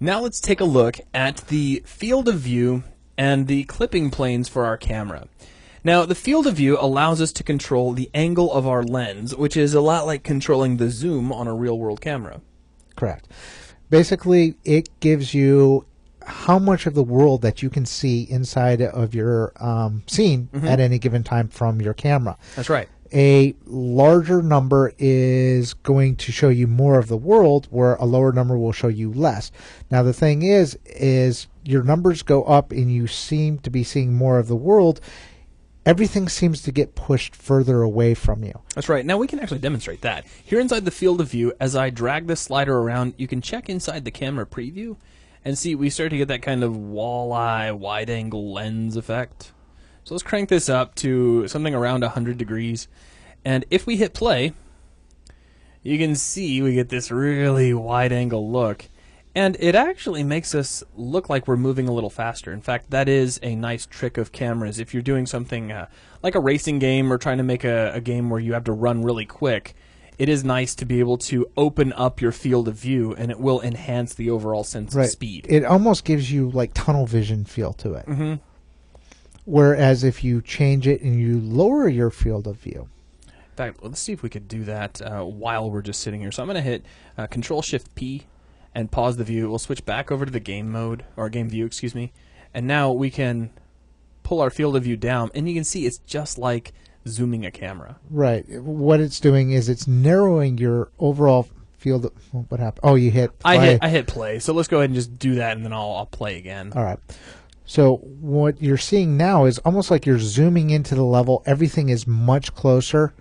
Now let's take a look at the field of view and the clipping planes for our camera. Now, the field of view allows us to control the angle of our lens, which is a lot like controlling the zoom on a real world camera. Correct. Basically, it gives you how much of the world that you can see inside of your um, scene at any given time from your camera. That's right. A larger number is going to show you more of the world, where a lower number will show you less. Now, the thing is, is your numbers go up and you seem to be seeing more of the world. Everything seems to get pushed further away from you. That's right. Now we can actually demonstrate that. Here inside the field of view, as I drag this slider around, you can check inside the camera preview and see we start to get that kind of walleye wide angle lens effect. So let's crank this up to something around 100 degrees. And if we hit play, you can see we get this really wide angle look. And it actually makes us look like we're moving a little faster. In fact, that is a nice trick of cameras. If you're doing something uh, like a racing game or trying to make a, a game where you have to run really quick, it is nice to be able to open up your field of view and it will enhance the overall sense of speed. It almost gives you like tunnel vision feel to it. Mm-hmm. Whereas if you change it and you lower your field of view, In fact, let's see if we could do that uh, while we're just sitting here. So I'm going to hit uh, Control Shift P and pause the view. We'll switch back over to the game mode or game view, excuse me. And now we can pull our field of view down, and you can see it's just like zooming a camera. right? What it's doing is it's narrowing your overall field. Of, what happened? Oh, you hit. I hit I hit play, so let's go ahead and just do that, and then I'll I'll play again. All right. So what you're seeing now is almost like you're zooming into the level. Everything is much closer,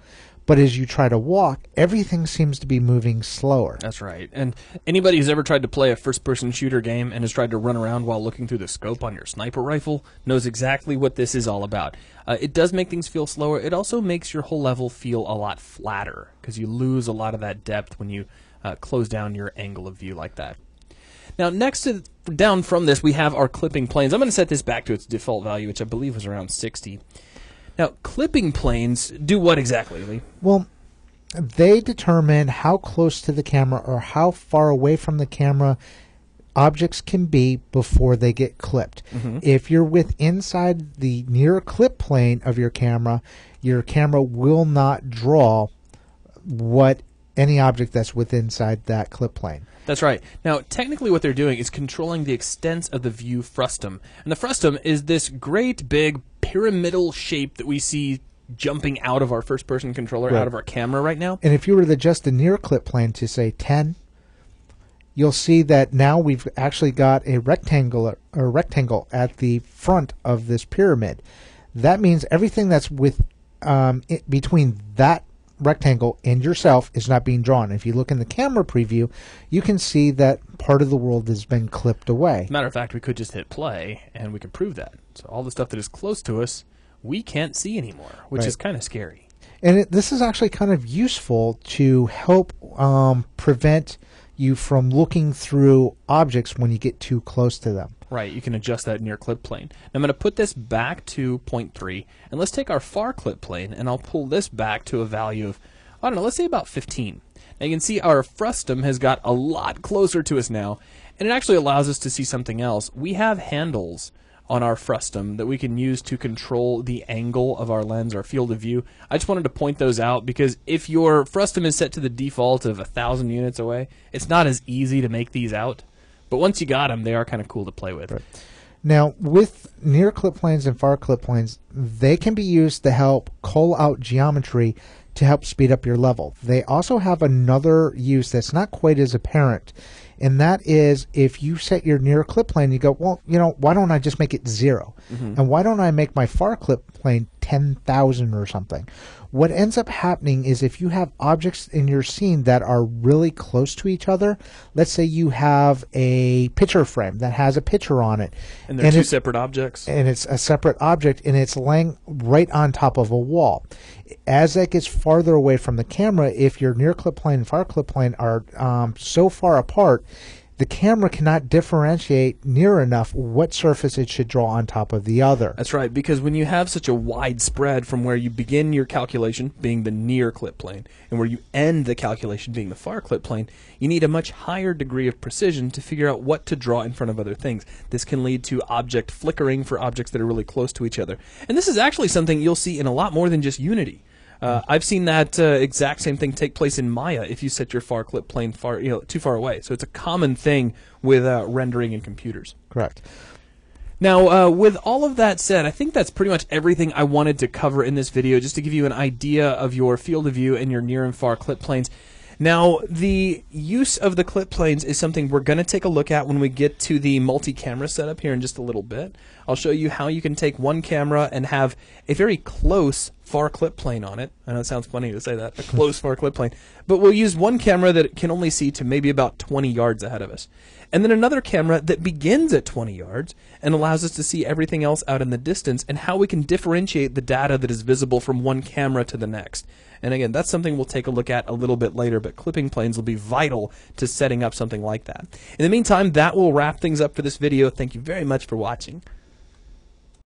but as you try to walk, everything seems to be moving slower. That's right. And anybody who's ever tried to play a first person shooter game and has tried to run around while looking through the scope on your sniper rifle knows exactly what this is all about. Uh, it does make things feel slower. It also makes your whole level feel a lot flatter because you lose a lot of that depth when you uh, close down your angle of view like that. Now, next to down from this, we have our clipping planes. I'm going to set this back to its default value, which I believe was around 60. Now, clipping planes do what exactly, Lee? Well, they determine how close to the camera or how far away from the camera objects can be before they get clipped. Mm-hmm. If you're with inside the near clip plane of your camera, your camera will not draw what any object that's within inside that clip plane. That's right. Now, technically, what they're doing is controlling the extent of the view frustum. And the frustum is this great big pyramidal shape that we see jumping out of our first person controller, Right. out of our camera right now. And if you were to adjust the near clip plane to say 10, you'll see that now we've actually got a rectangle a rectangle at the front of this pyramid. That means everything that's with um, i between that rectangle and yourself is not being drawn. If you look in the camera preview, you can see that part of the world has been clipped away. Matter of fact, we could just hit play and we can prove that. So, all the stuff that is close to us, we can't see anymore, which Right. is kind of scary. And it, this is actually kind of useful to help um, prevent you from looking through objects when you get too close to them. Right, you can adjust that near clip plane. I'm going to put this back to 0.3, and let's take our far clip plane, and I'll pull this back to a value of, I don't know, let's say about 15. Now you can see our frustum has got a lot closer to us now, and it actually allows us to see something else. We have handles on our frustum that we can use to control the angle of our lens, our field of view. I just wanted to point those out because if your frustum is set to the default of a thousand units away, it's not as easy to make these out. But once you got them, they are kind of cool to play with. Now, with near clip planes and far clip planes, they can be used to help cull out geometry to help speed up your level. They also have another use that's not quite as apparent, and that is if you set your near clip plane, you go, well, you know, why don't I just make it 0 mm-hmm. And why don't I make my far clip plane 10,000 or something? What ends up happening is if you have objects in your scene that are really close to each other, let's say you have a picture frame that has a picture on it, And they're two separate objects. and it's a separate object and it's laying right on top of a wall. As that gets farther away from the camera, if your near clip plane and far clip plane are um, so far apart, the camera cannot differentiate near enough what surface it should draw on top of the other. That's right, because when you have such a wide spread from where you begin your calculation, being the near clip plane, and where you end the calculation, being the far clip plane, you need a much higher degree of precision to figure out what to draw in front of other things. This can lead to object flickering for objects that are really close to each other. And this is actually something you'll see in a lot more than just Unity. Uh, I've seen that uh, exact same thing take place in Maya if you set your far clip plane far, you know, too far away. So it's a common thing with uh, rendering in computers. Correct. Now, uh, with all of that said, I think that's pretty much everything I wanted to cover in this video, just to give you an idea of your field of view and your near and far clip planes. Now, the use of the clip planes is something we're going to take a look at when we get to the multi-camera setup here in just a little bit. I'll show you how you can take one camera and have a very close far clip plane on it. I know it sounds funny to say that, a close far clip plane. But we'll use one camera that can only see to maybe about 20 yards ahead of us. And then another camera that begins at 20 yards and allows us to see everything else out in the distance and how we can differentiate the data that is visible from one camera to the next. And again, that's something we'll take a look at a little bit later, but clipping planes will be vital to setting up something like that. In the meantime, that will wrap things up for this video. Thank you very much for watching.